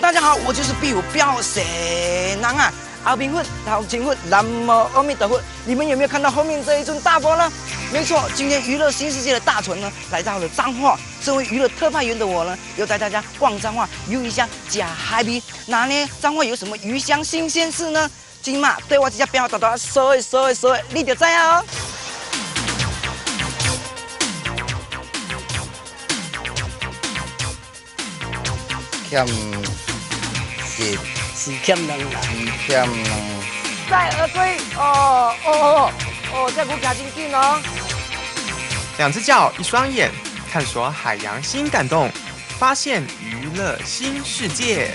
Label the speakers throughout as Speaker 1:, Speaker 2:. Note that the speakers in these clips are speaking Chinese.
Speaker 1: 大家好，我就是壁虎彪神狼啊！阿平佛、陶金佛、南无阿弥陀佛。你们有没有看到后面这一尊大佛呢？没错，今天娱乐新世界的大船呢，来到了彰化。身为娱乐特派员的我呢，要带大家逛彰化，游一下假海边。那呢，彰化有什么鱼香新鲜事呢？今嘛对我这只标大大说一说一说，你就知啊！
Speaker 2: 欠是
Speaker 3: 欠人啦，
Speaker 2: 是欠人。
Speaker 1: 在而归哦哦哦哦，这股卡真紧哦。
Speaker 4: 两只脚，一双眼，探索海洋新感动，发现娱乐新世界。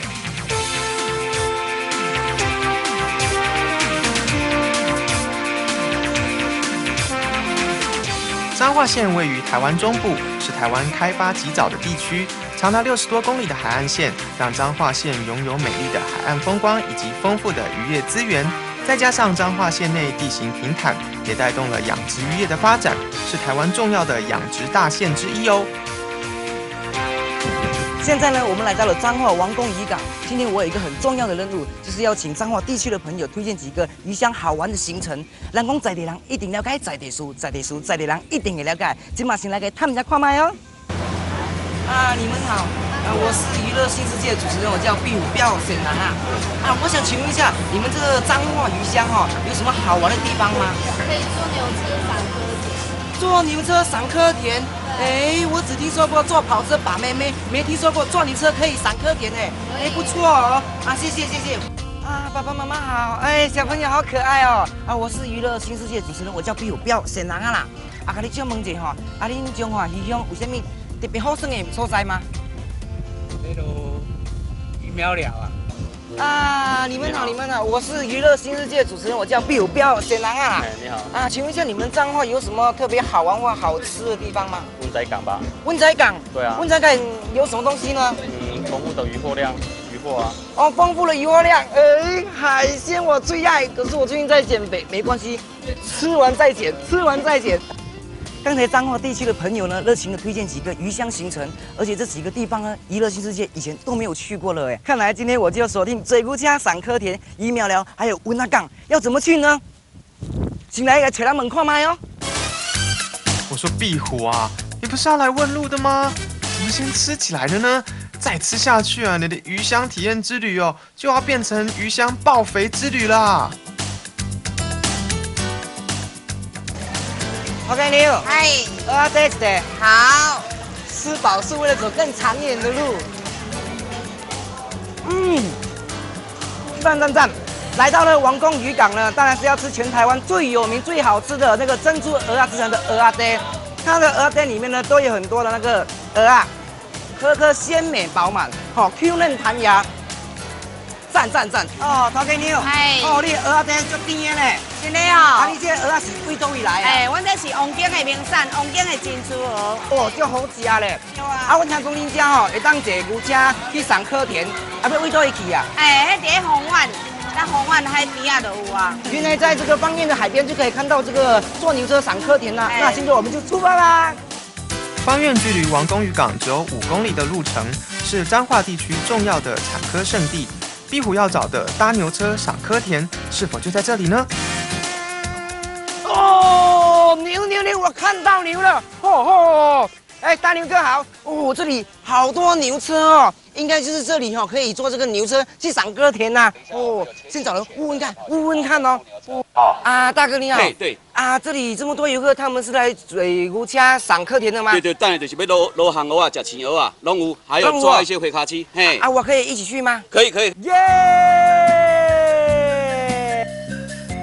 Speaker 4: 彰化县位于台湾中部，是台湾开发极早的地区，长达六十多公里的海岸线，让彰化县拥有美丽的海岸风光以及丰富的渔业资源。再加上彰化县内地形平坦，也带动了养殖渔业的发展，是台湾重要的养殖大县之一哦。
Speaker 1: 现在呢，我们来到了彰化王宫渔港。今天我有一个很重要的任务，就是要请彰化地区的朋友推荐几个鱼乡好玩的行程。人讲在地人一定了解在地书，在地书在地人一定会了解。今马先来给他们家看麦哦。啊，你们好，啊，我是娱乐新世界主持人，我叫毕虎彪沈南啊。啊，我想请问一下，你们这个彰化鱼乡哈，有什么好玩的地方吗？
Speaker 5: 可以坐牛车赏柯田。
Speaker 1: 坐牛车赏柯田。哎，我只听说过坐跑车把妹妹，没听说过坐你车可以赏柯田哎，哎不错哦，啊谢谢谢谢，啊爸爸妈妈好，哎小朋友好可爱哦，啊我是娱乐新世界主持人，我叫毕虎彪沈南啊啦，啊跟你借问一下哈，啊恁中华鱼乡有啥物特别好耍的所在吗？
Speaker 3: 那个鱼苗了啊。
Speaker 1: 啊，你们好，你们好，我是娱乐新世界主持人，我叫壁虎彪沈南啊。
Speaker 6: 你好。
Speaker 1: 啊，请问一下，你们彰化有什么特别好玩或好吃的地方吗？
Speaker 6: 温仔港吧。
Speaker 1: 温仔港。
Speaker 6: 对啊。
Speaker 1: 温仔港有什么东西呢？
Speaker 6: 嗯，丰富的渔获量，渔获啊。
Speaker 1: 哦，丰富的渔获量。哎，海鲜我最爱，可是我最近在减肥，没关系，吃完再减，吃完再减。刚才彰化地区的朋友呢，热情的推荐几个鱼乡行程，而且这几个地方呢，娱乐新世界以前都没有去过了哎。看来今天我就要锁定水姑家、散科田、鱼苗寮，还有温那港，要怎么去呢？请来个扯拉门看麦哦。
Speaker 4: 我说壁虎啊，你不是要来问路的吗？怎么先吃起来的呢？再吃下去啊，你的鱼香体验之旅哦，就要变成鱼香爆肥之旅啦。
Speaker 1: OK，牛，
Speaker 5: 嗨，
Speaker 1: 阿爹姐，
Speaker 5: 好，
Speaker 1: 吃饱是为了走更长远的路。嗯，赞赞赞！来到了王宫渔港呢，当然是要吃全台湾最有名、最好吃的那个珍珠鹅啊之城的鹅啊爹。它的鹅店里面呢，都有很多的那个鹅啊，颗颗鲜美饱满，好 Q 嫩弹牙。赞赞赞！哦，头家你哦，哦，你鹅仔真足甜的嘞，
Speaker 5: 真的哦。啊，
Speaker 1: 你这鹅仔是贵州以来
Speaker 5: 啊？哎，阮这是王景的名产，王景的珍珠鹅。
Speaker 1: 哦，足好食嘞。啊。啊，阮听讲恁家吼会当坐牛车去上科田，啊，要为多一去啊？
Speaker 5: 哎，迄在红湾，那红湾海边啊都有啊。
Speaker 1: 原来在这个方面的海边就可以看到这个坐牛车上科田了。那现在我们就出发啦。
Speaker 4: 方院距离王宫渔港只有五公里的路程，是彰化地区重要的产科圣地。壁虎要找的搭牛车赏柯田，是否就在这里呢？
Speaker 1: 哦，牛牛牛，我看到牛了！吼吼，哎，大牛哥好！哦，这里好多牛车哦，应该就是这里哈，可以坐这个牛车去赏柯田呐。哦，先找人问问看，问问看哦。哦啊，大哥你好。
Speaker 7: 对对。
Speaker 1: 啊，这里这么多游客，他们是来水湖家赏客田的吗？
Speaker 7: 对对，当然就是要捞捞红蚵啊，吃青鹅啊，拢有，还有抓一些回卡鸡。
Speaker 1: 嘿。啊，我可以一起去吗？
Speaker 7: 可以可以。耶！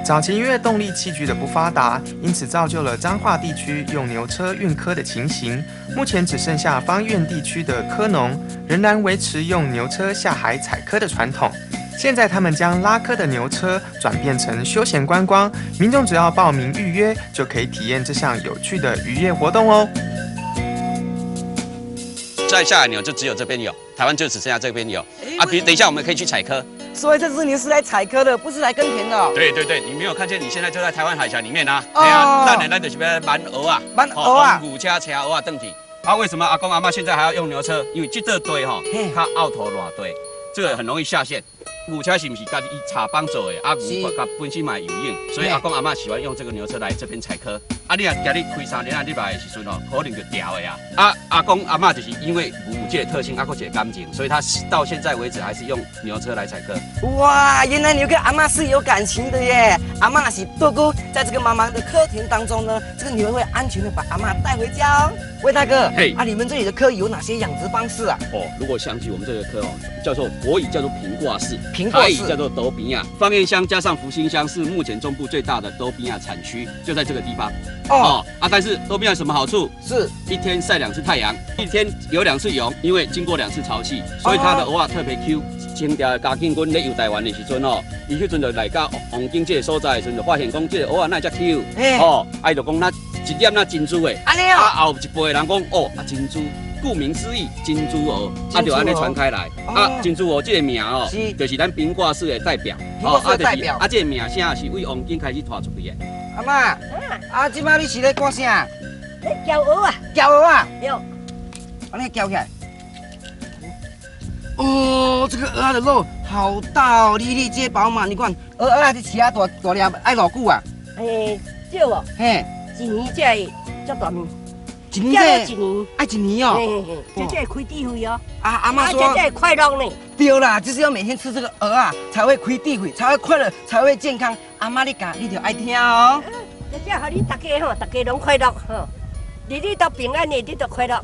Speaker 4: 早期因为动力器具的不发达，因此造就了彰化地区用牛车运科的情形。目前只剩下方院地区的科农仍然维持用牛车下海采科的传统。现在他们将拉科的牛车转变成休闲观光，民众只要报名预约，就可以体验这项有趣的渔业活动哦。
Speaker 7: 在下海牛就只有这边有，台湾就只剩下这边有啊。比如等一下我们可以去采科。
Speaker 1: 所以这只牛是来采科的，不是来耕田的。
Speaker 7: 对对对，你没有看见？你现在就在台湾海峡里面啊。哦。啊，那那就是要蛮鹅啊，
Speaker 1: 蛮鹅啊，
Speaker 7: 五车车鹅啊，邓体。啊，为什么阿公阿妈现在还要用牛车？因为这堆哈，它奥头软堆。这个很容易下线。牛车是不是家己茶帮做的？啊，牛甲本身嘛有用，所以阿公阿妈喜欢用这个牛车来这边采科。啊，你啊今日开三年啊，你来的时阵哦，可能就掉的呀。啊，阿公阿妈就是因为牛这个特性，阿哥这个感情，所以他到现在为止还是用牛车来采科。
Speaker 1: 哇，原来牛跟阿妈是有感情的耶！阿妈是多姑，在这个茫茫的科田当中呢，这个女儿会安全的把阿妈带回家哦。魏大哥，
Speaker 7: 嘿
Speaker 1: 啊，你们这里的科有哪些养殖方式啊？
Speaker 7: 哦，如果想起我们这个科哦，叫做国语叫做平挂式，
Speaker 1: 平挂式
Speaker 7: 台语叫做多比亚。方燕乡加上福兴乡是目前中部最大的多比亚产区，就在这个地方。
Speaker 1: 哦，
Speaker 7: 啊，但是多比亚有什么好处？
Speaker 1: 是
Speaker 7: 一天晒两次太阳，一天有两次油，因为经过两次潮汐，所以它的偶尔特别 Q。清朝的嘉庆君咧游台湾的时阵哦，伊迄阵就来到黄金这个所在的时阵，就发现讲这个蚵仔那只 Q，
Speaker 1: 嘿
Speaker 7: 哦，啊伊就讲那一点那珍珠的。
Speaker 1: 安尼
Speaker 7: 啊，
Speaker 1: 哦，
Speaker 7: 后一辈的人讲哦，啊珍珠，顾名思义，金珠鹅，啊就安尼传开来。
Speaker 1: 哦
Speaker 7: 啊，金珠鹅这个名哦
Speaker 1: 是，
Speaker 7: 就是咱平挂式的代表。
Speaker 1: 平挂式的代表
Speaker 7: 啊，就是啊，这个名声是为王金开始传出去的。
Speaker 1: 阿妈，啊，即摆你是咧干啥？
Speaker 8: 咧叫鹅啊，
Speaker 1: 钓鹅啊？
Speaker 8: 有
Speaker 1: 安尼钓起来。哦，这个鹅的肉好大哦，粒粒皆饱满。你看，鹅鹅还是其他大大粒，爱偌久啊？
Speaker 8: 诶，少哦，
Speaker 1: 嘿，
Speaker 8: 一年才会足大面，
Speaker 1: 一
Speaker 8: 才
Speaker 1: 年这
Speaker 8: 一年，
Speaker 1: 爱一年哦。
Speaker 8: 嘿嘿嘿，这才会开智慧哦，
Speaker 1: 啊，阿妈说
Speaker 8: 才会快乐呢。
Speaker 1: 对啦，就是要每天吃这个鹅啊，才会开智慧，才会快乐，才会健康。阿妈你讲，你就爱听哦。
Speaker 8: 这才互你大家吼，大家拢快乐吼，日日都平安的，你都快乐。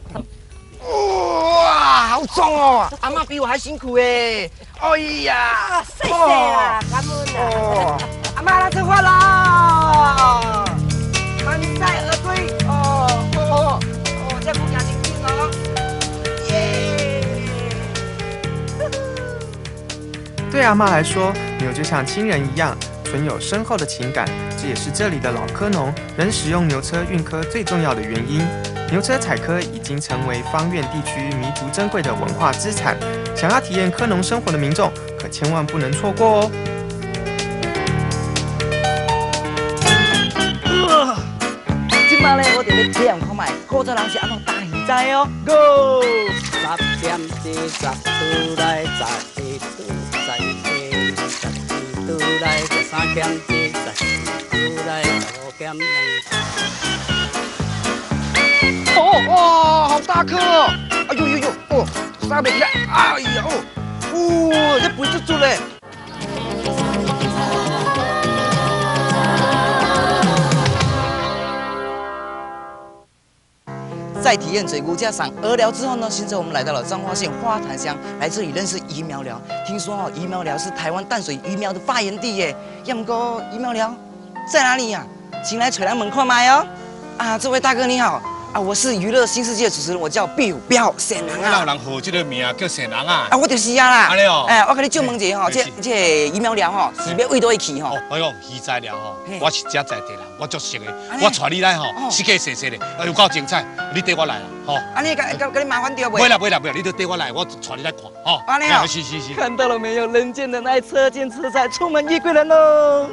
Speaker 1: 哇，好重哦！阿妈比我还辛苦哎。哎呀
Speaker 8: 啊，，谢谢啦，感恩
Speaker 1: 阿妈来
Speaker 4: 说，牛就像亲人一样，存有深厚的情感，这也是这里的老科农能使用牛车运科最重要的原因。牛车采科已经成为方院地区弥足珍贵的文化资产，想要体验科农生活的民众，可千万不能错过哦。
Speaker 1: 今摆咧，我就要体验看卖，古早人是安怎打鱼仔哦。Go！
Speaker 3: 十点至十出来十来十三点至十四度来十五点零。
Speaker 1: 哦哇，好大颗哦！哎呦呦呦，哦，杀不起来！哎呀哦，这不是猪嘞！在体验水菇加上鹅寮之后呢，现在我们来到了彰化县花坛乡，来这里认识鱼苗寮。听说哦，鱼苗寮是台湾淡水鱼苗的发源地耶。要么哥，鱼苗寮在哪里呀、请来垂来门看卖哦。啊，这位大哥你好，啊，我是娱乐新世界的主持人，我叫 Bill 彪沈人
Speaker 9: 啊有
Speaker 1: 啊。
Speaker 9: 人号这个名叫沈人啊？
Speaker 1: 啊，我就是啊啦。
Speaker 9: 安尼哦
Speaker 1: 哎，我跟你借问一下吼，这这鱼苗寮吼是要为倒去吼
Speaker 9: 哦？，我讲鱼材料吼，我是遮在地人，我足熟的
Speaker 1: 安，尼
Speaker 9: 我带你来吼
Speaker 1: 哦，
Speaker 9: 四界细细的，哎呦够精彩，你带我来啦，吼。
Speaker 1: 啊，你甲甲甲你麻烦掉不？
Speaker 9: 不啦不啦不啦，你就带我来，我带你来看，吼。
Speaker 1: 安尼哦
Speaker 9: 哎是是是。
Speaker 1: 看到了没有？人见人爱，车见车载，出门遇贵人喽。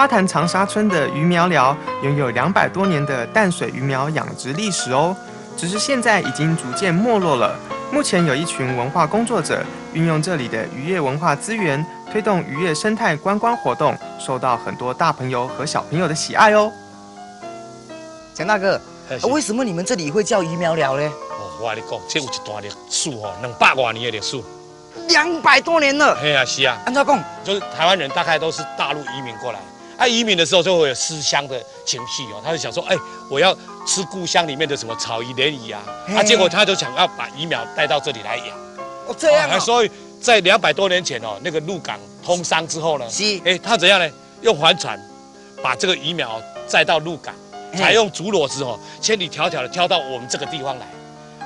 Speaker 4: 花坛长沙村的鱼苗寮拥有两百多年的淡水鱼苗养殖历史哦，只是现在已经逐渐没落了。目前有一群文化工作者运用这里的渔业文化资源，推动渔业生态观光活动，受到很多大朋友和小朋友的喜爱哦。
Speaker 1: 蒋大哥，为什么你们这里会叫鱼苗寮呢？
Speaker 9: 哦，我跟你讲，这有一段历史哦，两百多年的历史。
Speaker 1: 两百多年了。
Speaker 9: 嘿啊，是啊，
Speaker 1: 按照讲，
Speaker 9: 就是台湾人大概都是大陆移民过来，啊，移民的时候就会有思乡的情绪哦，他就想说，哎，我要吃故乡里面的什么草鱼、莲鱼啊，啊，结果他就想要把鱼苗带到这里来养。
Speaker 1: 哦这样哦，
Speaker 9: 啊所以在两百多年前哦，那个鹿港通商之后呢，
Speaker 1: 是
Speaker 9: 哎，他怎样呢？用帆船把这个鱼苗载到鹿港，
Speaker 1: 嘿
Speaker 9: 采用竹箩子哦，千里迢迢的挑到我们这个地方来。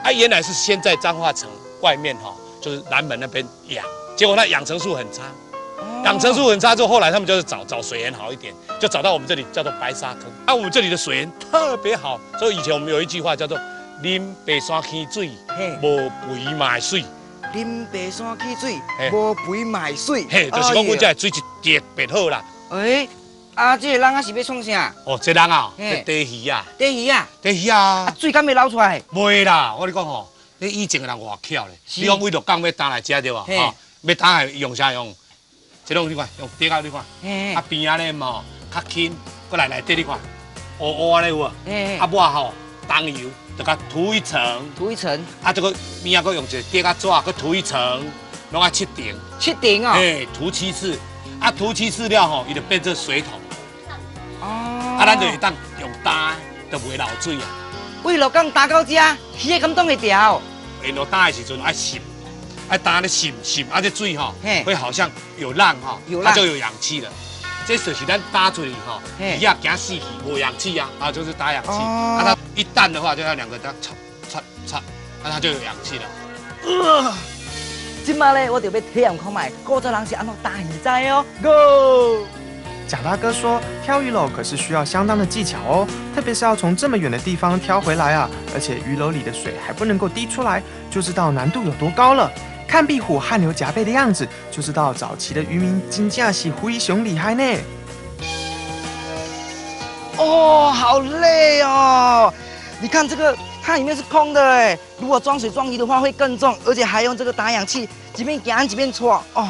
Speaker 9: 啊，原来是先在彰化城外面哈、就是南门那边养，结果那养成数很差，养成数很差之后，后来他们就是找找水源好一点，就找到我们这里叫做白沙坑。啊，我们这里的水源特别好，所以以前我们有一句话叫做“啉白山溪水，
Speaker 1: 嘿，
Speaker 9: 无肥买水”。
Speaker 1: 啉白山起水
Speaker 9: 嘿，
Speaker 1: 无肥卖水。
Speaker 9: 嘿，就是讲阮这水是特别好啦。
Speaker 1: 哎，啊，这个人啊是要创啥？
Speaker 9: 哦，这人啊，
Speaker 1: 嘿
Speaker 9: 这地鱼啊，
Speaker 1: 第鱼啊，
Speaker 9: 地鱼
Speaker 1: 啊
Speaker 9: 啊，
Speaker 1: 水敢要流出来？
Speaker 9: 袂啦，我跟你讲吼，你以前的人偌巧咧，你讲为着讲要打来食对无？
Speaker 1: 嘿
Speaker 9: 吼，要打来用啥用？这种你看用竹啊，你看，
Speaker 1: 嘿
Speaker 9: 啊边仔咧嘛，较轻，过来来底你看，乌乌安尼有
Speaker 1: 啊？
Speaker 9: 啊，抹吼重油，就甲涂一层，
Speaker 1: 涂一层，
Speaker 9: 啊，这个边啊佫用一个竹啊纸，佫涂一层，拢啊七顶，
Speaker 1: 七顶哦。
Speaker 9: 嘿，涂七次，啊涂七次了吼，伊就变成水桶，
Speaker 1: 哦。
Speaker 9: 啊，咱就会当用担，就袂漏水啊。
Speaker 1: 为了讲打到遮，鱼的感动会掉。
Speaker 9: 因落打的时阵爱吸，爱担咧吸吸，啊这水吼
Speaker 1: 嘿
Speaker 9: 会好像有浪哈，
Speaker 1: 有浪
Speaker 9: 它就有氧气了。这就是咱打出去吼，
Speaker 1: 嘿
Speaker 9: 鱼啊惊死去，无氧气啊，啊就是打氧气。
Speaker 1: 哦
Speaker 9: 啊它一弹的话，就要两个这样插插插，那它就有氧气了。
Speaker 1: 今嘛咧，我就要体验看卖，古早人是安怎打鱼仔哦。Go！
Speaker 4: 贾大哥说，挑鱼篓可是需要相当的技巧哦，特别是要从这么远的地方挑回来啊，而且鱼篓里的水还不能够滴出来，就知道难度有多高了。看壁虎汗流浃背的样子，就知道早期的渔民金架是灰熊厉害呢。
Speaker 1: 哦，好累哦！你看这个，它里面是空的哎。如果装水装鱼的话会更重，而且还用这个打氧气，一边赶一边戳。哦，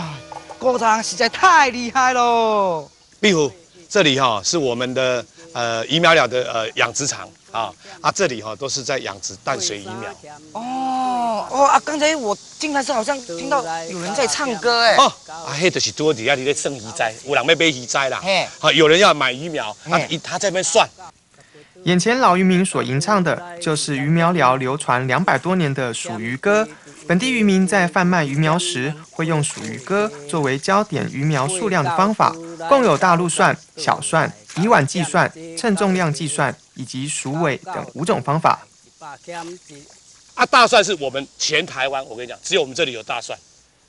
Speaker 1: 古早人实在太厉害喽！
Speaker 9: 壁虎，这里哈是我们的呃鱼苗鸟的呃养殖场啊啊，这里哈都是在养殖淡水鱼苗。
Speaker 1: 哦哦啊！刚才我进来时好像听到有人在唱歌哎。
Speaker 9: 哦，啊，迄就是多底下你在剩鱼仔，有人要买鱼仔啦
Speaker 1: 嘿。
Speaker 9: 好，有人要买鱼苗，啊他在那边算。
Speaker 4: 眼前老渔民所吟唱的，就是鱼苗寮流传两百多年的属鱼歌。本地渔民在贩卖鱼苗时，会用属鱼歌作为焦点鱼苗数量的方法，共有大陆算、小算、以碗计算、称重量计算以及数尾等五种方法。
Speaker 9: 啊，大蒜是我们全台湾，我跟你讲，只有我们这里有大蒜。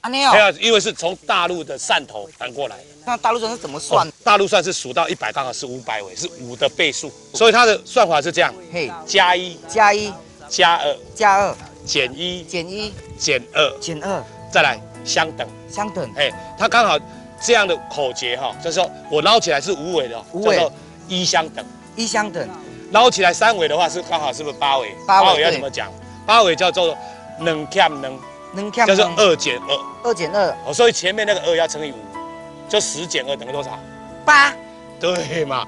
Speaker 1: 安尼哦
Speaker 9: 对，啊，因为是从大陆的汕头搬过来的。
Speaker 1: 那大陆算是怎么算
Speaker 9: 哦？大陆算是数到一百，刚好是五百尾，是五的倍数，所以它的算法是这样：
Speaker 1: 嘿，
Speaker 9: 加一、
Speaker 1: 加一、
Speaker 9: 加二、
Speaker 1: 加二、
Speaker 9: 减一、
Speaker 1: 减一、
Speaker 9: 减二，
Speaker 1: 减二，
Speaker 9: 再来相等。
Speaker 1: 相等。
Speaker 9: 哎，它刚好这样的口诀哈，就是说我捞起来是五尾的哦，
Speaker 1: 五尾
Speaker 9: 叫做一相等；
Speaker 1: 一相等，
Speaker 9: 捞起来三尾的话是刚好是不是八尾？
Speaker 1: 八尾对
Speaker 9: 要怎么讲？八尾叫做能 c 能，
Speaker 1: 能看
Speaker 9: 叫做二减二。
Speaker 1: 二减二
Speaker 9: 哦，所以前面那个二要乘以五，就十减二等于多少？
Speaker 1: 八。
Speaker 9: 对嘛？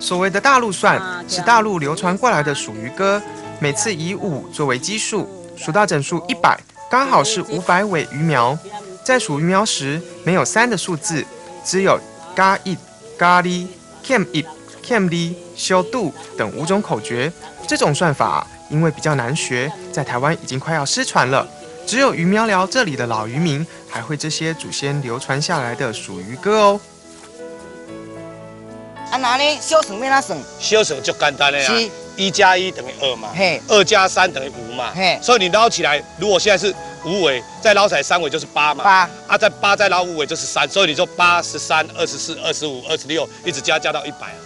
Speaker 4: 所谓的大陆算是大陆流传过来的属鱼歌，每次以五作为基数，数到整数一百，刚好是五百尾鱼苗。在数鱼苗时，没有三的数字，只有嘎一、嘎哩、cam 一、cam 哩、修度等五种口诀。这种算法因为比较难学，在台湾已经快要失传了。只有鱼苗寮这里的老渔民还会这些祖先流传下来的属鱼歌哦。
Speaker 1: 啊，那呢？小算要哪算？
Speaker 9: 小算就简单了呀
Speaker 1: 是，
Speaker 9: 一加一等于二嘛
Speaker 1: 嘿，
Speaker 9: 二加三等于五嘛
Speaker 1: 嘿，
Speaker 9: 所以你捞起来，如果现在是五尾，再捞起来三尾就是八嘛，
Speaker 1: 八
Speaker 9: 啊，再八再捞五尾就是三，所以你就八十三、二十四、二十五、二十六，一直加加到一百啊，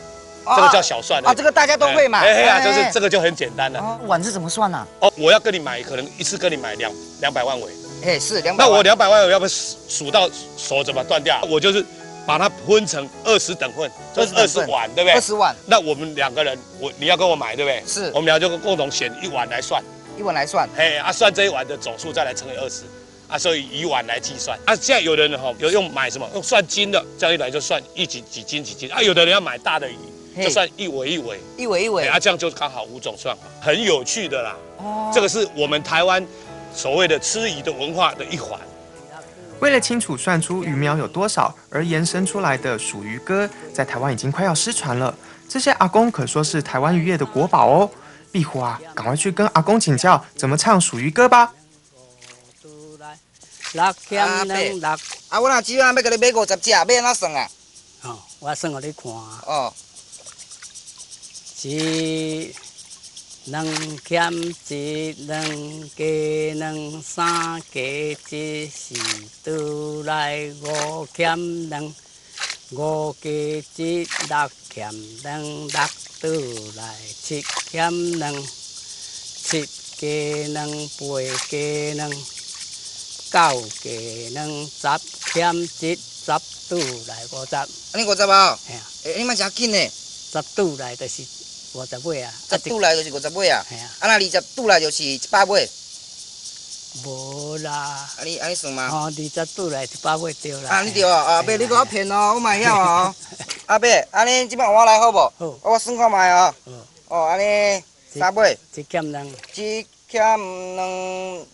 Speaker 9: 这个叫小算
Speaker 1: 啊，这个大家都会买。
Speaker 9: 哎哎呀，
Speaker 1: 哎
Speaker 9: 就是这个就很简单了。
Speaker 1: 哦，碗是怎么算呢？
Speaker 9: 哦，我要跟你买，可能一次跟你买两两百万尾，
Speaker 1: 哎，是两百。
Speaker 9: 那我两百万尾要不要数数到手怎么断掉？我就是把它分成二十等份，就是二十碗，对不对？
Speaker 1: 二十碗，
Speaker 9: 那我们两个人，我你要跟我买，对不对？
Speaker 1: 是
Speaker 9: 我们俩就共同选一碗来算，
Speaker 1: 一碗来算。
Speaker 9: 哎啊，算这一碗的总数再来乘以二十，啊，所以以碗来计算。啊，现在有的人哈有用买什么用算斤的，这样一来就算一几几斤几斤。啊，有的人要买大的鱼，
Speaker 1: 嘿
Speaker 9: 就算一尾一尾，
Speaker 1: 一尾一尾。
Speaker 9: 啊，这样就刚好五种算法，很有趣的啦。
Speaker 1: 哦
Speaker 9: 这个是我们台湾所谓的吃鱼的文化的一环。
Speaker 4: 为了清楚算出鱼苗有多少而延伸出来的属鱼歌，在台湾已经快要失传了。这些阿公可说是台湾渔业的国宝哦。壁虎啊，赶快去跟阿公请教怎么唱属鱼歌吧。
Speaker 3: 六欠两六，
Speaker 1: 啊，我那只要要给你买五十只，要安怎算啊？
Speaker 3: 哦，我算给你看，
Speaker 1: 哦，
Speaker 3: 一两欠一两加两三加一四倒来五欠两，五加一六欠两六倒来七欠两，七加两八加两，九加两十欠一十倒来五十，
Speaker 1: 安尼五十啊？
Speaker 3: 嘿啊，
Speaker 1: 哎，你莫诚紧呢，
Speaker 3: 十倒来就是五十尾啊，
Speaker 1: 十拄来就是五十尾啊。
Speaker 3: 系啊。
Speaker 1: 啊，那二十拄来就是一百尾。
Speaker 3: 无啦，
Speaker 1: 啊你啊你算嘛？
Speaker 3: 哦，二十拄来一百尾对啦。
Speaker 1: 啊，你对哦，阿伯你给我骗哦，我嘛晓哦。阿伯，安尼即摆换我来好无？
Speaker 3: 好。
Speaker 1: 我算看卖哦。哦，安尼三尾，
Speaker 3: 一减两，
Speaker 1: 一减两，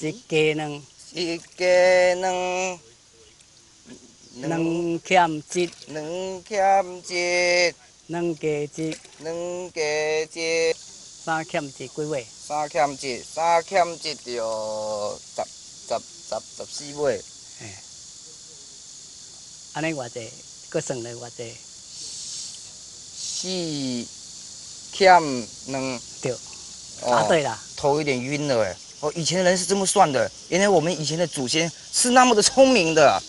Speaker 3: 一加两，
Speaker 1: 一加两，
Speaker 3: 两减一，
Speaker 1: 两减一，
Speaker 3: 两加一，
Speaker 1: 两加一，
Speaker 3: 三减一几尾？
Speaker 1: 三减一，三减一就十十十十四尾。
Speaker 3: 安尼偌济，搁算来偌济？
Speaker 1: 四减两，
Speaker 3: 对，答对啦。
Speaker 1: 头有点晕了哎。哦，以前的人是这么算的，原来我们以前的祖先是那么的聪明的。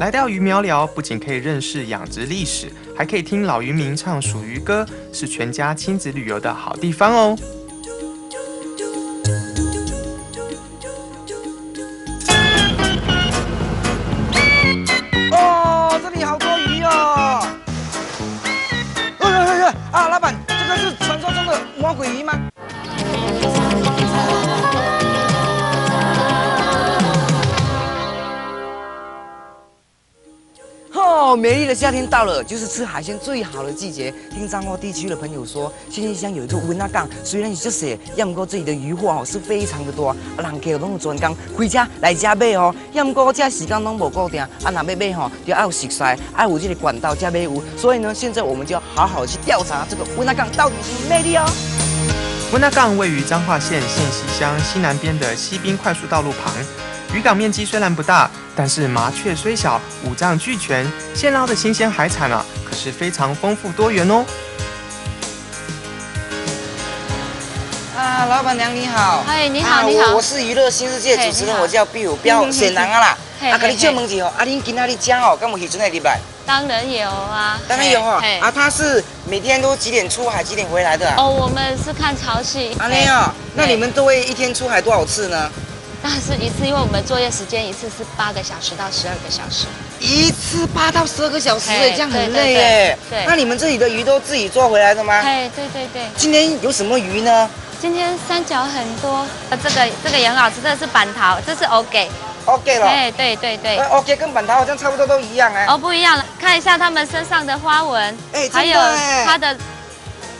Speaker 4: 来到鱼苗寮，不仅可以认识养殖历史，还可以听老渔民唱属鱼歌，是全家亲子旅游的好地方。哦，
Speaker 1: 美丽的夏天到了，就是吃海鲜最好的季节。听彰化地区的朋友说，新义乡有一个温那港，虽然是小，要不过这里的渔获哦是非常的多，啊，人家拢有专工开车来遮买哦。要不过这时间拢无固定，啊，若要买吼，就要有熟悉，要有这个管道才买有。所以呢，现在我们就要好好去调查这个温那港到底是魅力哦。
Speaker 4: 温那港位于彰化县县西乡西南边的西滨快速道路旁。渔港面积虽然不大，但是麻雀虽小，五脏俱全，现捞的新鲜海产啊，可是非常丰富多元哦。
Speaker 1: 啊，老板娘你好。
Speaker 10: 嗨，你好，你好。
Speaker 1: 我是娱乐新世界主持人，我叫 Bill，不要显人啊啦。啊，跟你借问一下哦，啊，恁今仔日家哦，敢有时阵会入来？
Speaker 10: 当然有啊。
Speaker 1: 当然有哈。啊，他是每天都几点出海，几点回来的？
Speaker 10: 哦，我们是看潮汐。
Speaker 1: 啊，那样，那你们都会一天出海多少次呢？
Speaker 10: 那是一次，因为我们作业时间一次是八个小时到十二个小时，
Speaker 1: 一次八到十二个小时，哎，这样很累哎。对，那你们这里的鱼都自己做回来的吗？
Speaker 10: 哎，对对对。
Speaker 1: 今天有什么鱼呢？
Speaker 10: 今天三角很多，呃，这个这个也很好吃，这是板桃，这是 OK。
Speaker 1: OK 了。
Speaker 10: 哎，对对对。
Speaker 1: OK 跟板桃好像差不多都一样哎。
Speaker 10: 哦，不一样了，看一下它们身上的花纹，
Speaker 1: 哎，
Speaker 10: 还有它的。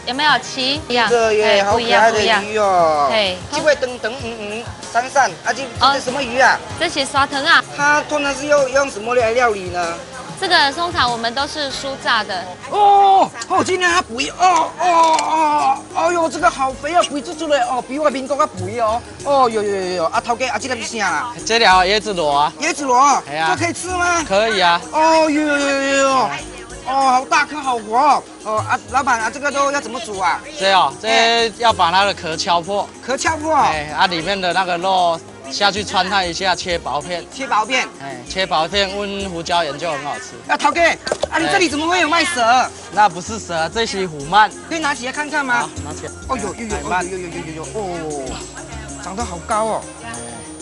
Speaker 10: 有没有鳍一样？
Speaker 1: 这耶，好可爱的鱼哦。
Speaker 10: 对，
Speaker 1: 这会等等嗯嗯闪闪啊，这这是什么鱼啊？
Speaker 10: 这些刷藤啊。
Speaker 1: 它通常是用用什么来料理呢？
Speaker 10: 这个通常我们都是酥炸的。
Speaker 1: 哦哦，今天它肥哦哦哦，哎呦，这个好肥啊，肥猪猪的哦，比我民国较肥哦。哦，有有有有啊，头家啊，这个是啥啊？
Speaker 11: 这条椰子螺啊。
Speaker 1: 椰子螺，哎呀，这可以吃吗？
Speaker 11: 可以啊。
Speaker 1: 哦，有有有有有。哦，好大颗，好活哦！哦啊，老板啊，这个都要怎么煮啊？
Speaker 11: 这哦，这要把它的壳敲破，
Speaker 1: 壳敲破。
Speaker 11: 哎，啊，里面的那个肉下去穿它一下，切薄片，
Speaker 1: 切薄片。
Speaker 11: 哎，切薄片，温胡椒盐就很好吃。
Speaker 1: 啊，涛哥，啊，你这里怎么会有卖蛇？
Speaker 11: 那不是蛇，这是虎鳗。
Speaker 1: 可以拿起来看看吗？
Speaker 11: 好，拿起来。
Speaker 1: 哦，有有有有有有有有哦，长得好高哦。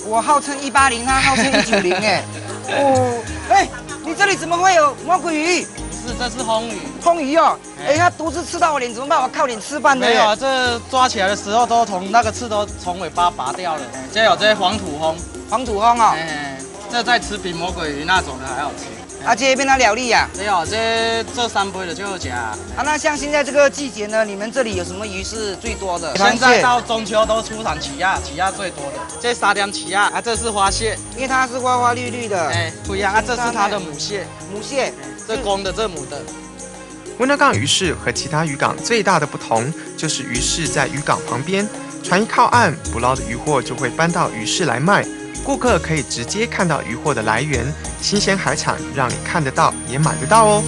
Speaker 1: 我号称一八零，他号称一九零，哎。哦，哎，你这里怎么会有魔鬼鱼？
Speaker 11: 是，这是红鱼。
Speaker 1: 红鱼哦，哎，它独自吃到我脸怎么办？我靠脸吃饭的。
Speaker 11: 没有啊，这抓起来的时候都从那个刺都从尾巴拔掉了。这有这些黄土红，
Speaker 1: 黄土红哦。
Speaker 11: 哎，这再吃比魔鬼鱼那种的还好吃。
Speaker 1: 啊，这边它料理啊？
Speaker 11: 没有，这这三杯的就有夹。
Speaker 1: 啊，啊那像现在这个季节呢，你们这里有什么鱼是最多的？
Speaker 11: 现在到中秋都出产起亚，起亚最多的。这沙雕起亚啊，这是花蟹，
Speaker 1: 因为它是花花绿绿的。
Speaker 11: 哎，不一样啊，这是它的母蟹，
Speaker 1: 母蟹。
Speaker 11: 这公的，这母的。
Speaker 4: 温那港鱼市和其他渔港最大的不同，就是鱼市在渔港旁边，船一靠岸，捕捞的渔获就会搬到鱼市来卖，顾客可以直接看到渔货的来源，新鲜海产让你看得到也买得到哦。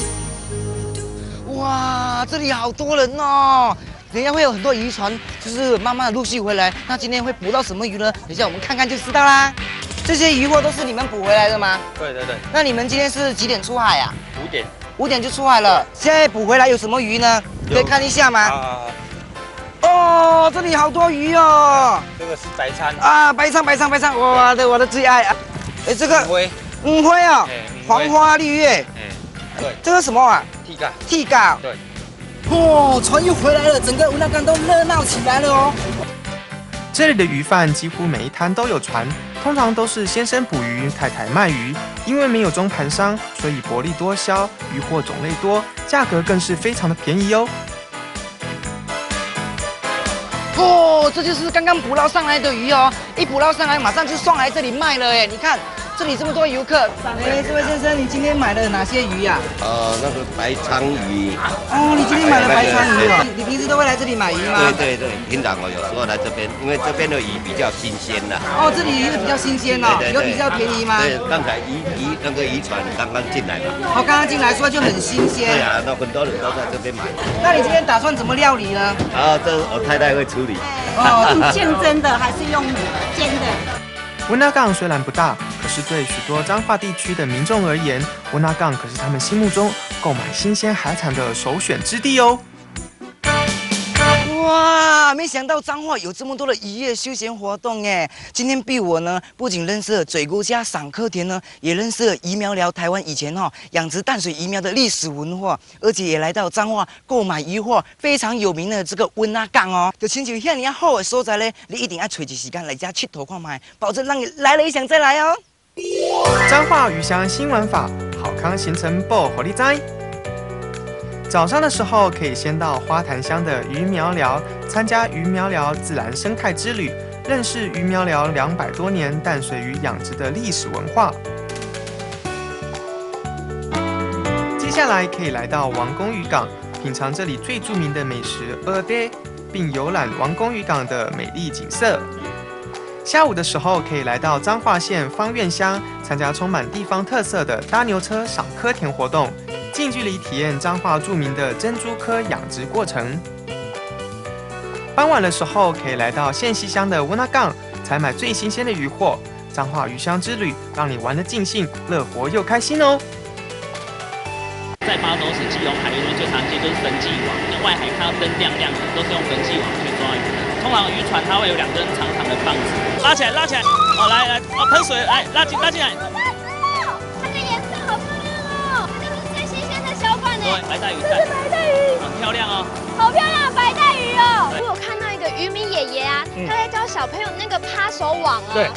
Speaker 1: 哇，这里好多人哦！等一下会有很多渔船，就是慢慢的陆续回来。那今天会捕到什么鱼呢？等一下我们看看就知道啦。这些渔货都是你们捕回来的吗？
Speaker 6: 对对对。
Speaker 1: 那你们今天是几点出海呀？
Speaker 6: 五点。
Speaker 1: 五点就出海了。现在捕回来有什么鱼呢？可以看一下吗？啊。哦，这里好多鱼哦。
Speaker 6: 这个是白鲳。
Speaker 1: 啊，白鲳，白鲳，白鲳，我的我的最爱啊！哎，这个。
Speaker 6: 五灰。
Speaker 1: 五灰啊。黄花绿叶。
Speaker 6: 嗯。对。
Speaker 1: 这个什么啊？
Speaker 6: 剃嘎。
Speaker 1: 剃嘎。
Speaker 6: 对。
Speaker 1: 哦，船又回来了，整个乌拉港都热闹起来了哦。
Speaker 4: 这里的鱼贩几乎每一摊都有船，通常都是先生捕鱼，太太卖鱼。因为没有中盘商，所以薄利多销，鱼货种类多，价格更是非常的便宜哦。
Speaker 1: 这就是刚刚捕捞上来的鱼哦，一捕捞上来马上就送来这里卖了哎，你看。这里这么多游客，哎，这位先生，你今天买了哪些鱼呀？
Speaker 12: 呃，那个白鲳鱼。
Speaker 1: 哦，你今天买了白鲳鱼哦？你平时都会来这里买鱼吗？
Speaker 12: 对对对，平常我有时候来这边，因为这边的鱼比较新鲜的。
Speaker 1: 哦，这里鱼比较新鲜哦，有比较便宜吗？
Speaker 12: 对，刚才渔渔那个渔船刚刚进来嘛。
Speaker 1: 哦，刚刚进来，所以就很新鲜。
Speaker 12: 对啊，那很多人都在这边买。
Speaker 1: 那你今天打算怎么料理呢？
Speaker 12: 啊，这我太太会处理。
Speaker 5: 用现蒸的还是用煎的？
Speaker 4: 温拿港虽然不大，可是对许多彰化地区的民众而言，温拿港可是他们心目中购买新鲜海产的首选之地哦。
Speaker 1: 哇，没想到彰化有这么多的渔业休闲活动哎！今天碧我呢，不仅认识了嘴姑家赏客田呢，也认识了鱼苗寮台湾以前哈养殖淡水鱼苗的历史文化，而且也来到彰化购买渔货非常有名的这个温拿港哦。就亲像遐尼好的所在呢，你一定要找一时间来家佚佗看卖，保证让你来了一想再来哦。
Speaker 4: 彰化鱼乡新玩法，好康行程报火力哉！早上的时候，可以先到花坛乡的鱼苗寮参加鱼苗寮自然生态之旅，认识鱼苗寮两百多年淡水鱼养殖的历史文化。接下来可以来到王宫渔港，品尝这里最著名的美食鹅爹，并游览王宫渔港的美丽景色。下午的时候，可以来到彰化县方院乡，参加充满地方特色的搭牛车赏科田活动。近距离体验彰化著名的珍珠科养殖过程。傍晚的时候，可以来到县西乡的温纳港，采买最新鲜的鱼货。彰化鱼乡之旅，让你玩得尽兴，乐活又开心哦。
Speaker 13: 在八斗市基隆海域中最常见就是神迹网，你外海看到灯亮亮的，都是用神迹网去抓鱼。通常渔船它会有两根长长的棒子，拉起来，拉起来，哦，来来，哦，喷水，来拉进，拉进来。白带鱼，这
Speaker 14: 是白带鱼，
Speaker 13: 很漂亮哦，
Speaker 14: 好漂亮，白带鱼哦。我有看到一个渔民爷爷啊，他在教小朋友那个趴手网啊，
Speaker 13: 对，